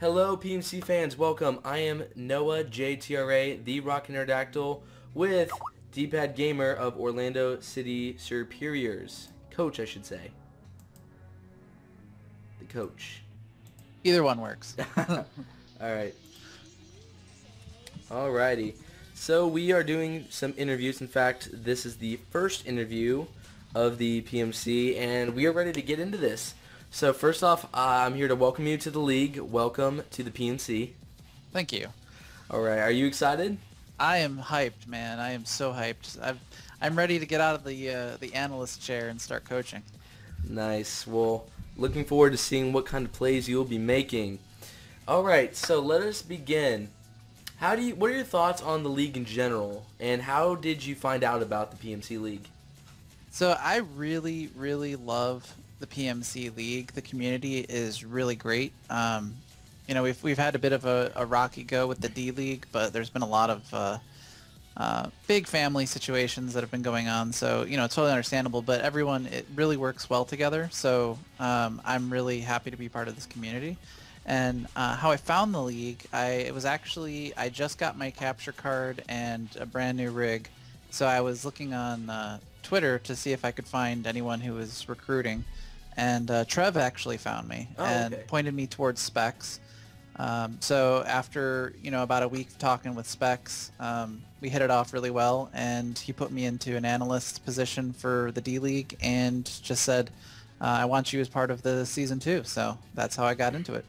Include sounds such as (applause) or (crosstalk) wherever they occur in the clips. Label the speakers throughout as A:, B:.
A: Hello, PMC fans. Welcome. I am Noah JTRA, the Rockin Aerodactyl, with D-Pad Gamer of Orlando City Serperiors. Coach, I should say. The coach.
B: Either one works. (laughs)
A: All right. Alrighty. So we are doing some interviews. In fact, this is the first interview of the PMC, and we are ready to get into this. So first off, I'm here to welcome you to the league. Welcome to the PMC.
B: Thank you.
A: All right. Are you excited?
B: I am hyped, man. I am so hyped. I've, I'm ready to get out of the uh, the analyst chair and start coaching.
A: Nice. Well, looking forward to seeing what kind of plays you'll be making. All right. So let us begin. How do you? What are your thoughts on the league in general, and how did you find out about the PMC league?
B: So I really, really love the PMC league. The community is really great. Um, you know, we've we've had a bit of a, a, rocky go with the D League, but there's been a lot of uh, uh, big family situations that have been going on. So you know, it's totally understandable. But everyone, it really works well together. So um, I'm really happy to be part of this community. And uh, how I found the league, I it was actually I just got my capture card and a brand new rig, so I was looking on uh, Twitter to see if I could find anyone who was recruiting, and uh, Trev actually found me
A: oh,
B: and
A: okay.
B: pointed me towards Specs. Um, so after you know about a week talking with Specs, um, we hit it off really well, and he put me into an analyst position for the D League, and just said, uh, "I want you as part of the season too." So that's how I got into it.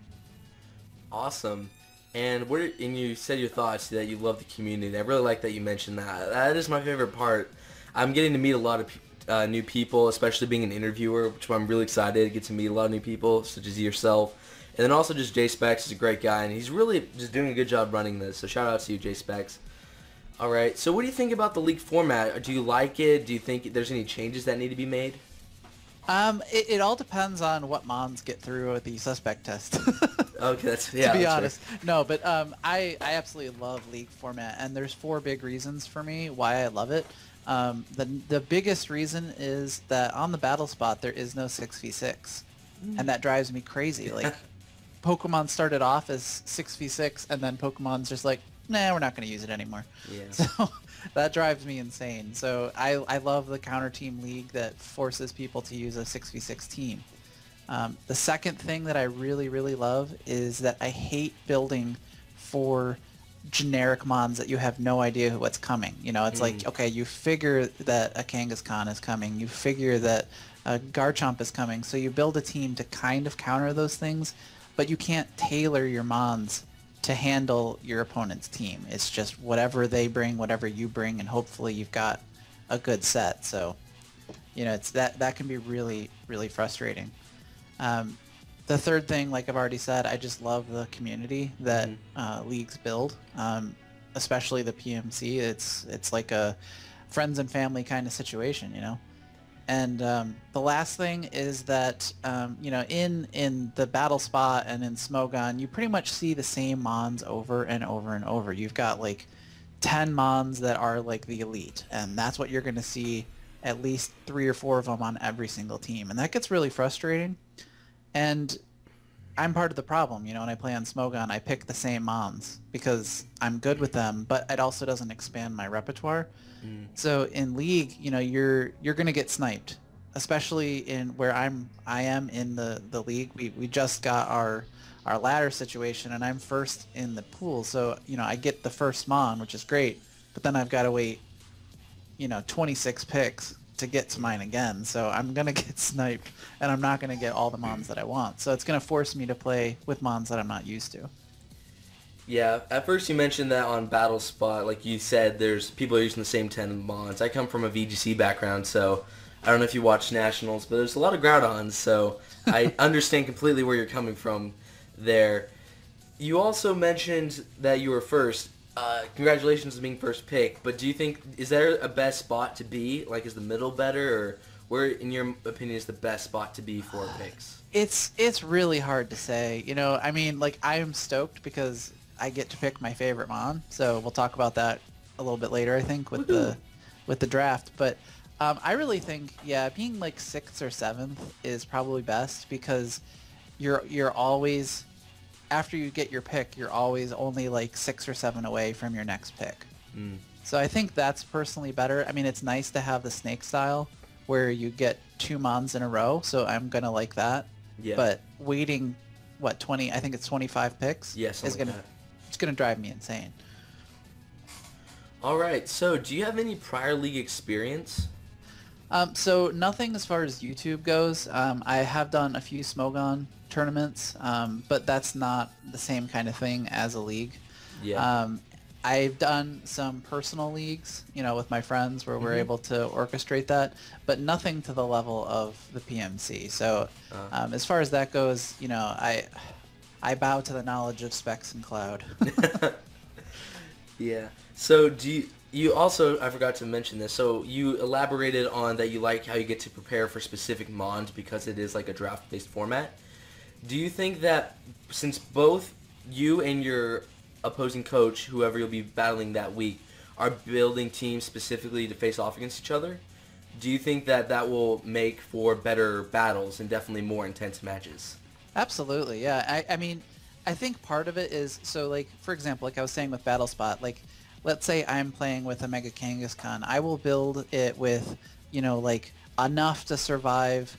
A: Awesome. And what are, and you said your thoughts that you love the community. I really like that you mentioned that. That is my favorite part. I'm getting to meet a lot of uh, new people, especially being an interviewer, which I'm really excited to get to meet a lot of new people, such as yourself. And then also just Jay Specs is a great guy, and he's really just doing a good job running this. So shout out to you, Jay Specs. All right. So what do you think about the league format? Do you like it? Do you think there's any changes that need to be made?
B: Um, it, it all depends on what mons get through the suspect test. (laughs)
A: okay, that's yeah.
B: to be honest, no, but um, I I absolutely love league format, and there's four big reasons for me why I love it. Um, the the biggest reason is that on the battle spot there is no six v six, and that drives me crazy. Like, Pokemon started off as six v six, and then Pokemon's just like, nah, we're not going to use it anymore.
A: Yeah. (laughs)
B: So that drives me insane. So I, I love the counter team league that forces people to use a 6v6 team. Um, the second thing that I really, really love is that I hate building for generic mons that you have no idea what's coming. You know, it's mm. like, okay, you figure that a Kangaskhan is coming. You figure that a Garchomp is coming. So you build a team to kind of counter those things, but you can't tailor your mons to handle your opponent's team. It's just whatever they bring, whatever you bring, and hopefully you've got a good set. So, you know, it's that that can be really really frustrating. Um, the third thing, like I've already said, I just love the community that mm-hmm. uh, leagues build, um, especially the PMC. It's it's like a friends and family kind of situation, you know. And um, the last thing is that um, you know in in the battle spot and in Smogon, you pretty much see the same mons over and over and over. You've got like ten mons that are like the elite, and that's what you're going to see at least three or four of them on every single team, and that gets really frustrating. And I'm part of the problem, you know. When I play on Smogon, I pick the same mons because I'm good with them, but it also doesn't expand my repertoire. Mm. So in league, you know, you're you're gonna get sniped, especially in where I'm I am in the the league. We we just got our our ladder situation, and I'm first in the pool. So you know, I get the first mon, which is great, but then I've got to wait, you know, 26 picks to get to mine again. So I'm gonna (laughs) get sniped, and I'm not gonna get all the mons that I want. So it's gonna force me to play with mons that I'm not used to.
A: Yeah, at first you mentioned that on Battle Spot, like you said, there's people are using the same 10 mons. I come from a VGC background, so I don't know if you watch Nationals, but there's a lot of Groudons, so (laughs) I understand completely where you're coming from there. You also mentioned that you were first. Uh, congratulations on being first pick, but do you think, is there a best spot to be? Like, is the middle better, or where, in your opinion, is the best spot to be for (sighs) picks?
B: It's it's really hard to say. You know, I mean, like I am stoked because I get to pick my favorite mom. So we'll talk about that a little bit later, I think, with the with the draft. But um, I really think, yeah, being like sixth or seventh is probably best because you're you're always after you get your pick, you're always only like six or seven away from your next pick.
A: Mm.
B: So I think that's personally better. I mean, it's nice to have the snake style where you get two mons in a row, so I'm gonna like that.
A: Yeah.
B: But waiting, what twenty? I think it's twenty five picks.
A: Yeah,
B: is gonna
A: like
B: it's gonna drive me insane.
A: All right. So, do you have any prior league experience?
B: Um, so nothing as far as YouTube goes. Um, I have done a few Smogon tournaments, um, but that's not the same kind of thing as a league.
A: Yeah.
B: Um, I've done some personal leagues, you know, with my friends where we're
A: Mhm.
B: able to orchestrate that, but nothing to the level of the PMC. So
A: Uh.
B: um, as far as that goes, you know, I I bow to the knowledge of Specs and Cloud. (laughs)
A: yeah. So, do you? You also, I forgot to mention this. So you elaborated on that you like how you get to prepare for specific mons because it is like a draft-based format. Do you think that since both you and your opposing coach, whoever you'll be battling that week, are building teams specifically to face off against each other, do you think that that will make for better battles and definitely more intense matches?
B: Absolutely, yeah. I, I mean, I think part of it is so like for example, like I was saying with Battle Spot, like let's say I'm playing with a Mega Kangaskhan, I will build it with you know like enough to survive,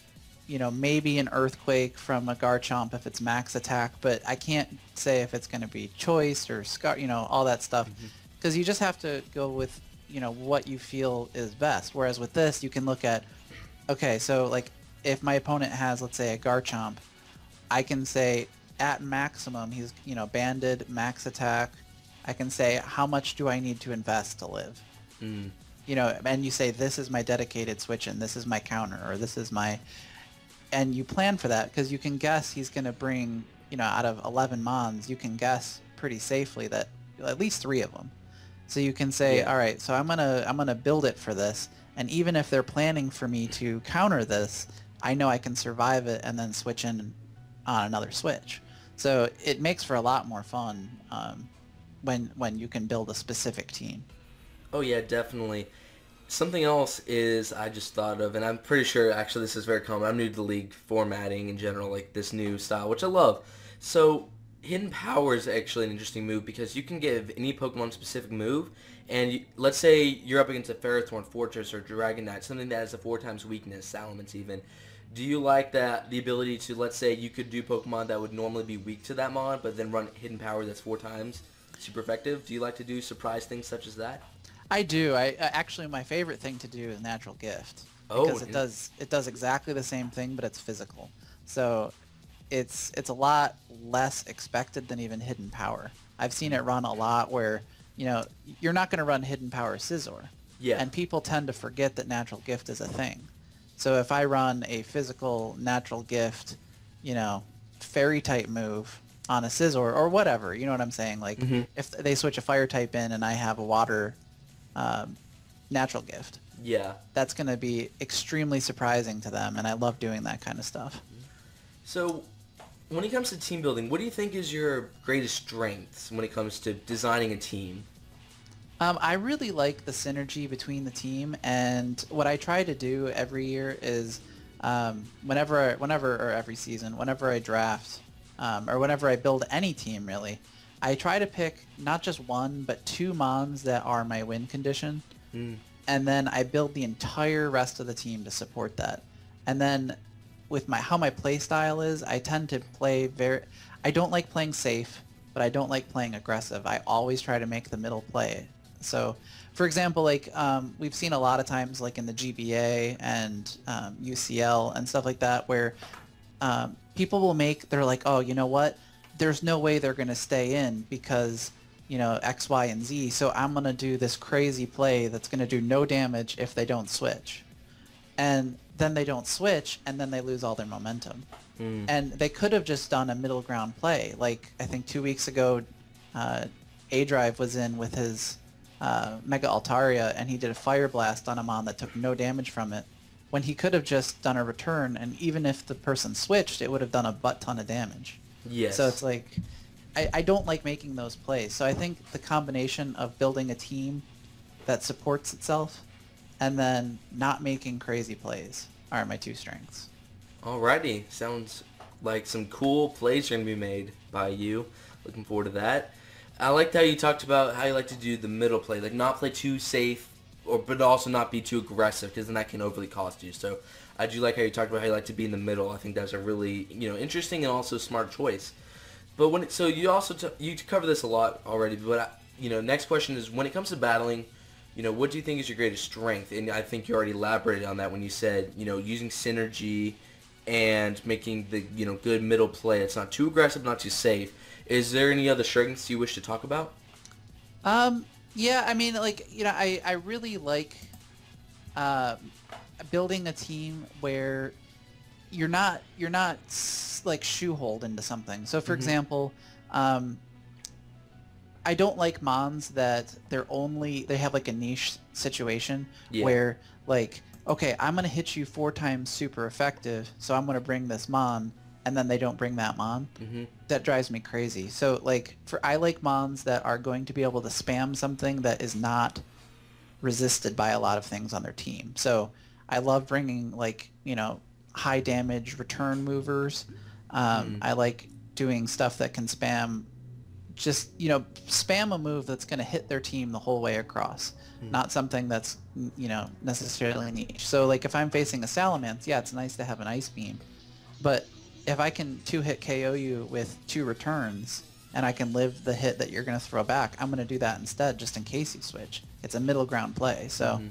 B: you know maybe an Earthquake from a Garchomp if it's max attack, but I can't say if it's going to be Choice or Scarf, you know all that stuff, mm-hmm. because you just have to go with you know what you feel is best. Whereas with this, you can look at okay, so like if my opponent has let's say a Garchomp, I can say at maximum he's you know banded max attack. I can say how much do I need to invest to live.
A: Mm.
B: You know, and you say this is my dedicated switch and this is my counter or this is my, and you plan for that because you can guess he's going to bring you know out of 11 mons you can guess pretty safely that at least three of them. So you can say,
A: Yeah.
B: all right, so I'm gonna I'm gonna build it for this, and even if they're planning for me to counter this, I know I can survive it and then switch in on another switch. So it makes for a lot more fun um, when when you can build a specific team.
A: Oh yeah, definitely. Something else is I just thought of, and I'm pretty sure actually this is very common. I'm new to the league formatting in general, like this new style, which I love. So hidden power is actually an interesting move because you can give any Pokemon specific move, and you, let's say you're up against a Ferrothorn Forretress or Dragonite, something that has a four times weakness, Salamence even. Do you like that the ability to let's say you could do Pokemon that would normally be weak to that mod, but then run hidden power that's four times super effective? Do you like to do surprise things such as that?
B: I do. I uh, actually my favorite thing to do is natural gift
A: Oh,
B: because it does it does exactly the same thing, but it's physical. So it's it's a lot less expected than even hidden power. I've seen it run a lot where you know you're not going to run hidden power Scizor,
A: Yeah.
B: and people tend to forget that natural gift is a thing. So if I run a physical natural gift, you know, fairy type move on a Scizor or whatever, you know what I'm saying? Like
A: Mhm.
B: if they switch a fire type in and I have a water um, natural gift,
A: Yeah.
B: that's going to be extremely surprising to them, and I love doing that kind of stuff.
A: So, when it comes to team building, what do you think is your greatest strengths when it comes to designing a team?
B: Um, I really like the synergy between the team, and what I try to do every year is, um, whenever, whenever, or every season, whenever I draft, um, or whenever I build any team, really, I try to pick not just one, but two mons that are my win condition,
A: Mm.
B: and then I build the entire rest of the team to support that. And then, with my how my play style is, I tend to play very. I don't like playing safe, but I don't like playing aggressive. I always try to make the middle play. So, for example, like um, we've seen a lot of times, like in the GBA and um, UCL and stuff like that, where um, people will make they're like, oh, you know what? There's no way they're going to stay in because you know X, Y, and Z. So I'm going to do this crazy play that's going to do no damage if they don't switch, and then they don't switch, and then they lose all their momentum.
A: Mm.
B: And they could have just done a middle ground play. Like I think two weeks ago, uh, A Drive was in with his uh, Mega Altaria, and he did a Fire Blast on a mon that took no damage from it. When he could have just done a return, and even if the person switched, it would have done a butt ton of damage.
A: Yes.
B: So it's like, I, I don't like making those plays. So I think the combination of building a team that supports itself and then not making crazy plays are my two strengths.
A: Alrighty, sounds like some cool plays are going to be made by you. Looking forward to that. I liked how you talked about how you like to do the middle play, like not play too safe, or but also not be too aggressive, because then that can overly cost you. So I do like how you talked about how you like to be in the middle. I think that's a really you know interesting and also smart choice. But when it, so you also t- you cover this a lot already, but I, you know next question is when it comes to battling, you know what do you think is your greatest strength? And I think you already elaborated on that when you said you know using synergy and making the you know good middle play. It's not too aggressive, not too safe. Is there any other strengths you wish to talk about?
B: Um, yeah, I mean, like you know, I I really like uh, building a team where you're not you're not like shoeholed into something. So, for mm-hmm. example, um, I don't like mons that they're only they have like a niche situation yeah. where like okay, I'm gonna hit you four times super effective, so I'm gonna bring this mon, and then they don't bring that mon. Mm-hmm. That drives me crazy. So like for I like mons that are going to be able to spam something that is not resisted by a lot of things on their team. So I love bringing like you know high damage return movers. Um, mm. I like doing stuff that can spam just you know spam a move that's going to hit their team the whole way across mm. not something that's you know necessarily niche so like if i'm facing a salamence yeah it's nice to have an ice beam but if i can two hit ko you with two returns and i can live the hit that you're going to throw back i'm going to do that instead just in case you switch it's a middle ground play so mm-hmm.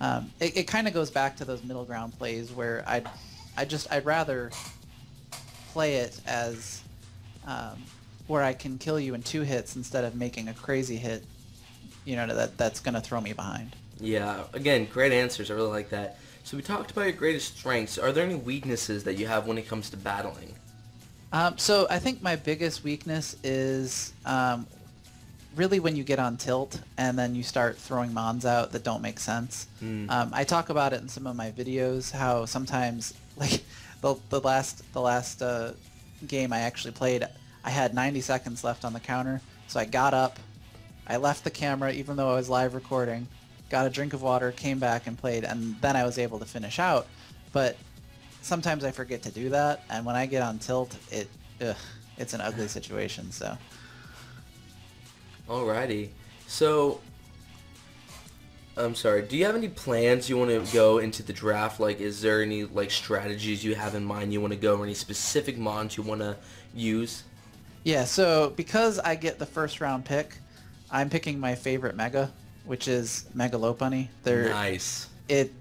B: um, it, it kind of goes back to those middle ground plays where i'd i just i'd rather play it as um, where I can kill you in two hits instead of making a crazy hit, you know, that that's going to throw me behind.
A: Yeah, again, great answers. I really like that. So we talked about your greatest strengths. Are there any weaknesses that you have when it comes to battling?
B: Um, so I think my biggest weakness is um, really when you get on tilt and then you start throwing mons out that don't make sense. Mm. Um, I talk about it in some of my videos how sometimes (laughs) like the, the last the last uh, game I actually played I had 90 seconds left on the counter, so I got up, I left the camera even though I was live recording, got a drink of water, came back and played, and then I was able to finish out. But sometimes I forget to do that, and when I get on tilt, it ugh, it's an ugly situation. So.
A: Alrighty, so I'm sorry. Do you have any plans you want to go into the draft? Like, is there any like strategies you have in mind you want to go, or any specific mons you want to use?
B: Yeah, so because I get the first round pick, I'm picking my favorite mega, which is Mega Lopunny.
A: They're nice.
B: It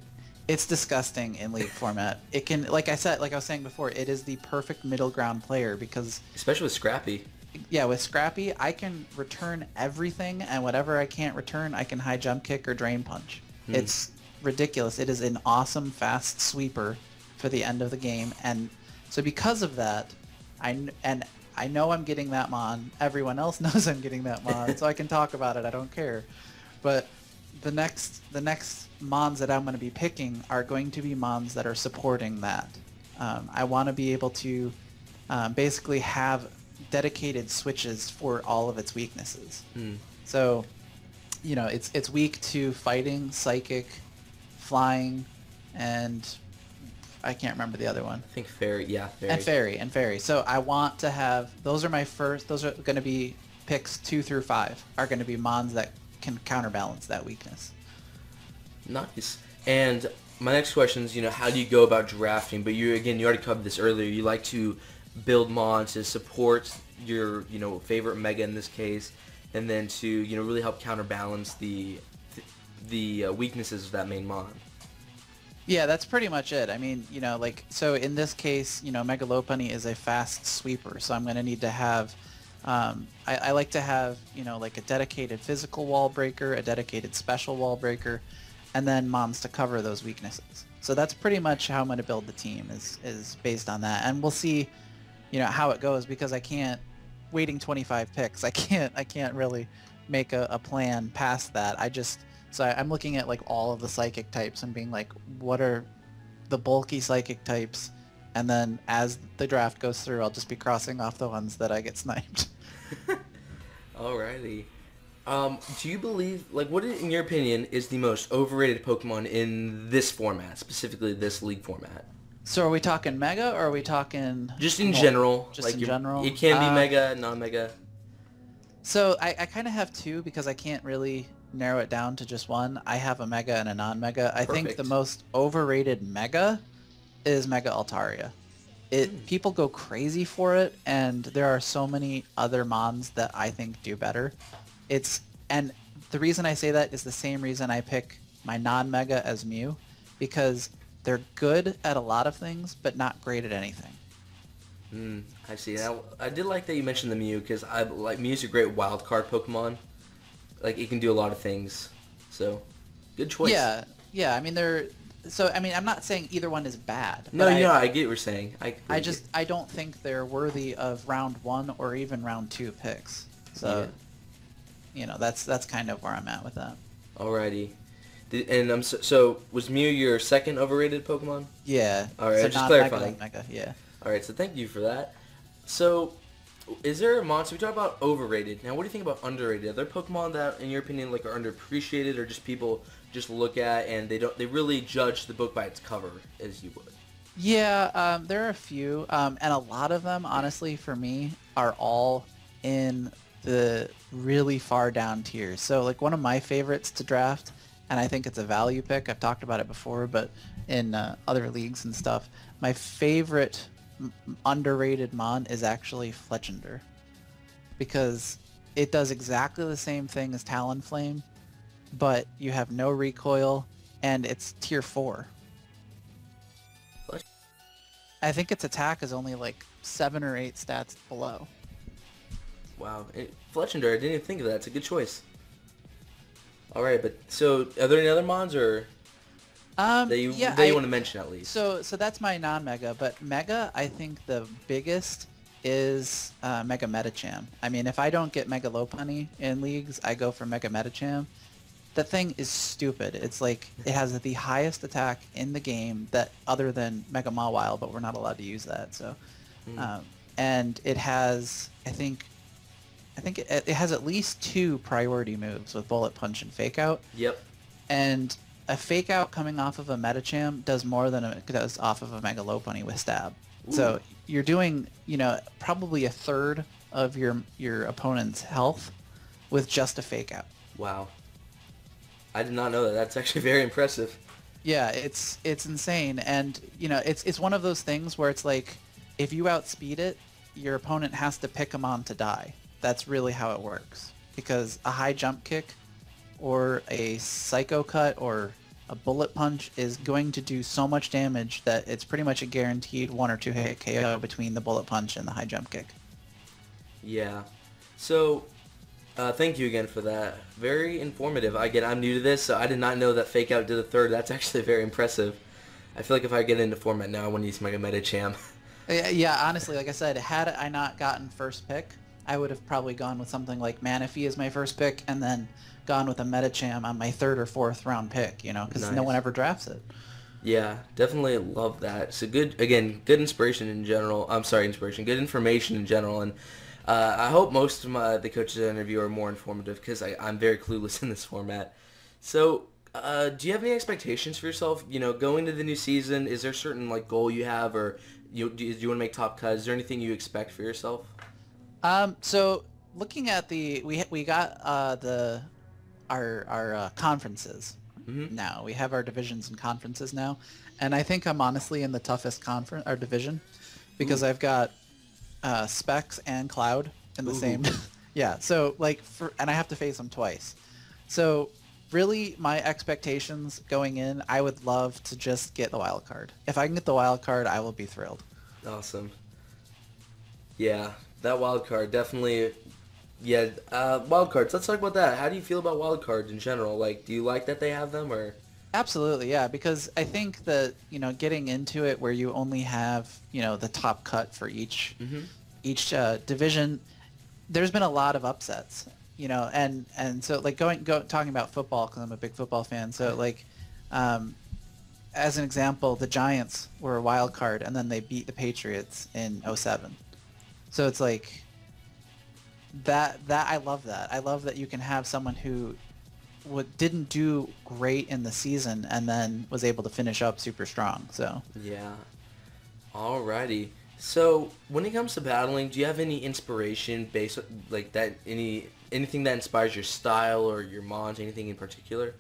B: it's disgusting in league format. It can like I said like I was saying before, it is the perfect middle ground player because
A: especially with Scrappy.
B: Yeah, with Scrappy, I can return everything and whatever I can't return, I can high jump kick or drain punch. Hmm. It's ridiculous. It is an awesome fast sweeper for the end of the game and so because of that, I and I know I'm getting that mon. Everyone else (laughs) knows I'm getting that mon, so I can talk about it. I don't care. But the next the next mons that I'm going to be picking are going to be mons that are supporting that. Um, I want to be able to um, basically have dedicated switches for all of its weaknesses. Mm. So, you know, it's it's weak to fighting, psychic, flying, and I can't remember the other one.
A: I think fairy, yeah,
B: fairy. And fairy and fairy. So I want to have those are my first. Those are going to be picks two through five are going to be mons that can counterbalance that weakness.
A: Nice. And my next question is, you know, how do you go about drafting? But you again, you already covered this earlier. You like to build mons to support your, you know, favorite mega in this case, and then to you know really help counterbalance the the uh, weaknesses of that main mon.
B: Yeah, that's pretty much it. I mean, you know, like, so in this case, you know, Mega Lopunny is a fast sweeper, so I'm going to need to have, um, I, I, like to have, you know, like a dedicated physical wall breaker, a dedicated special wall breaker, and then moms to cover those weaknesses. So that's pretty much how I'm going to build the team is, is based on that. And we'll see, you know, how it goes because I can't, waiting 25 picks, (laughs) I can't, I can't really make a, a plan past that. I just, so I, am looking at like all of the psychic types and being like, what are the bulky psychic types? And then as the draft goes through, I'll just be crossing off the ones that I get sniped. (laughs)
A: Alrighty. Um, do you believe, like, what in your opinion is the most overrated Pokemon in this format, specifically this league format?
B: So are we talking mega or are we talking
A: Just in
B: Well,
A: general.
B: just
A: like
B: in general?
A: It can be
B: Uh,
A: mega, non-mega.
B: So I, I kind of have two because I can't really narrow it down to just one. I have a mega and a non-mega. I think the most overrated mega is Mega Altaria. It
A: Hmm.
B: people go crazy for it, and there are so many other mons that I think do better. It's and the reason I say that is the same reason I pick my non-mega as Mew, because they're good at a lot of things, but not great at anything.
A: Mm, I see. Now, I did like that you mentioned the Mew because I like Mew's a great wild card Pokemon. Like it can do a lot of things. So, good choice.
B: Yeah, yeah. I mean, they're so. I mean, I'm not saying either one is bad.
A: No,
B: but I,
A: yeah, I get what you're saying. I.
B: I just I don't think they're worthy of round one or even round two picks. So, you know, that's that's kind of where I'm at with that.
A: Alrighty. Did, and I'm so, so was Mew your second overrated Pokemon?
B: Yeah.
A: All right,
B: so
A: just clarifying.
B: Mega, mega, yeah.
A: All right, so thank you for that. So, is there a monster? We talk about overrated. Now, what do you think about underrated? Are there Pokemon that, in your opinion, like are underappreciated, or just people just look at and they don't they really judge the book by its cover, as you would?
B: Yeah, um, there are a few, um, and a lot of them, honestly, for me, are all in the really far down tiers. So, like one of my favorites to draft, and I think it's a value pick. I've talked about it before, but in uh, other leagues and stuff, my favorite underrated mon is actually Fletchinder, because it does exactly the same thing as Talonflame, but you have no recoil, and it's tier four.
A: Fletch-
B: I think its attack is only like seven or eight stats below.
A: Wow, it, Fletchinder, I didn't even think of that. It's a good choice. All right, but so are there any other mons or
B: Um,
A: that you
B: yeah,
A: that you
B: I-
A: want to mention at least?
B: So, so that's my non-mega, but mega, I think the biggest is uh, Mega Medicham. I mean, if I don't get Mega Lopunny in leagues, I go for Mega Medicham. The thing is stupid. It's like it has the highest attack in the game that other than Mega Mawile, but we're not allowed to use that. So,
A: Hmm.
B: um, and it has, I think, I think it, it has at least two priority moves with Bullet Punch and Fake Out
A: Yep.
B: and a fake out coming off of a Medicham does more than it does off of a Mega Lopunny with stab. So you're doing, you know, probably a third of your your opponent's health with just a fake out.
A: Wow. I did not know that. That's actually (laughs) very impressive.
B: Yeah, it's it's insane, and you know, it's it's one of those things where it's like, if you outspeed it, your opponent has to pick them on to die. That's really how it works. Because a high jump kick, or a psycho cut, or a bullet punch is going to do so much damage that it's pretty much a guaranteed one or two hit KO between the bullet punch and the high jump kick.
A: Yeah. So, uh, thank you again for that. Very informative. Again, I'm new to this, so I did not know that Fake Out did a third. That's actually very impressive. I feel like if I get into format now, I want to use Mega Medicham. (laughs)
B: Yeah, yeah, honestly, like I said, had I not gotten first pick, I would have probably gone with something like Manaphy as my first pick, and then gone with a Medicham on my third or fourth round pick. You know, because no one ever drafts it.
A: yeah, definitely love that. So good, again, good inspiration in general. I'm sorry, inspiration. Good information in general, and uh, I hope most of my the coaches I interview are more informative because I'm very clueless (laughs) in this format. So, uh, do you have any expectations for yourself? You know, going into the new season, is there a certain like goal you have, or you do you, you want to make top cuts? Is there anything you expect for yourself?
B: Um, so looking at the we we got uh, the our our uh, conferences
A: Mhm.
B: now. We have our divisions and conferences now, and I think I'm honestly in the toughest conference or division because I've got uh, Specs and Cloud in the
A: Ooh.
B: same. (laughs) yeah. So like for and I have to face them twice. So really, my expectations going in, I would love to just get the wild card. If I can get the wild card, I will be thrilled.
A: Awesome. Yeah, that wild card definitely. Yeah, uh, wild cards. Let's talk about that. How do you feel about wild cards in general? Like, do you like that they have them, or?
B: Absolutely, yeah, because I think that, you know, getting into it where you only have, you know, the top cut for each
A: Mhm.
B: each uh, division, there's been a lot of upsets, you know, and and so like going go talking about football because I'm a big football fan. So like, um, as an example, the Giants were a wild card and then they beat the Patriots in 07. So it's like that that I love that. I love that you can have someone who what didn't do great in the season and then was able to finish up super strong. So
A: Yeah. Alrighty. So when it comes to battling, do you have any inspiration based like that? Any anything that inspires your style or your mons? Anything in particular?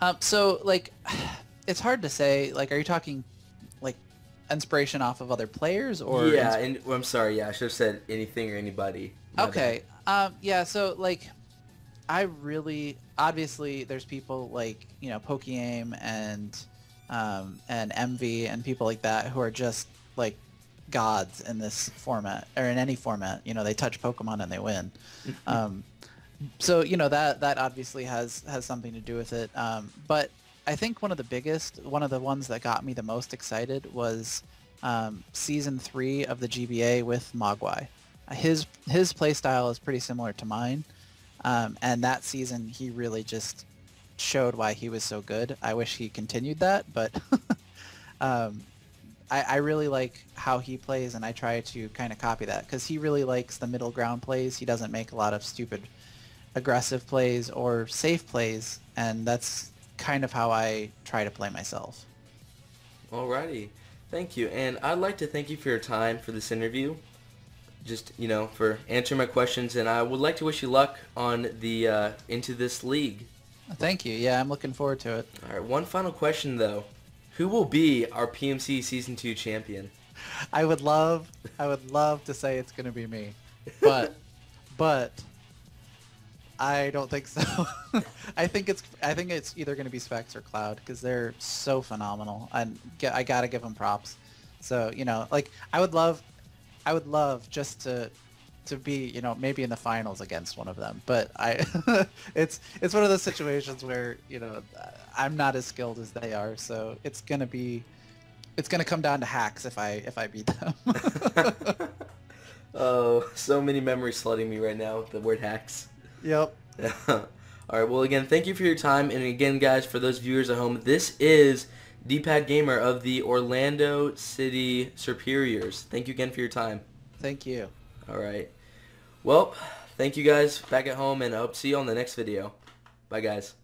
B: Um, so like, (sighs) it's hard to say. Like, are you talking like inspiration off of other players or?
A: yeah, and well, I'm sorry. Yeah, I should have said anything or anybody. My
B: Okay. Um, yeah. So like, I really obviously there's people like you know Pokieaim and um, and MV and people like that who are just like gods in this format or in any format. You know, they touch Pokemon and they win. (laughs) um, so you know that that obviously has has something to do with it. Um, but I think one of the biggest, one of the ones that got me the most excited was um, season three of the GBA with Mogwai. His his play style is pretty similar to mine, um, and that season he really just showed why he was so good. I wish he continued that, but (laughs) um, I, I really like how he plays, and I try to kind of copy that because he really likes the middle ground plays. He doesn't make a lot of stupid aggressive plays or safe plays, and that's kind of how I try to play myself.
A: Alrighty. Thank you. And I'd like to thank you for your time for this interview. Just, you know, for answering my questions. And I would like to wish you luck on the uh, Into This League.
B: Thank you. Yeah, I'm looking forward to it.
A: All right, one final question, though. Who will be our PMC Season 2 champion?
B: I would love, I would love to say it's gonna be me, but, (laughs) but, I don't think so. (laughs) I think it's, I think it's either gonna be Specs or Cloud because they're so phenomenal, and I gotta give them props. So you know, like I would love, I would love just to, to be you know maybe in the finals against one of them, but I, (laughs) it's it's one of those situations where you know I'm not as skilled as they are, so it's gonna be it's gonna come down to hacks if I if I beat them. (laughs)
A: oh, so many memories flooding me right now with the word hacks.
B: yep. (laughs)
A: All right, well, again, thank you for your time. And again, guys, for those viewers at home, this is D-Pad Gamer of the Orlando City Serperiors. Thank you again for your time.
B: Thank you.
A: All right. Well, thank you guys back at home, and I hope to see you on the next video. Bye, guys.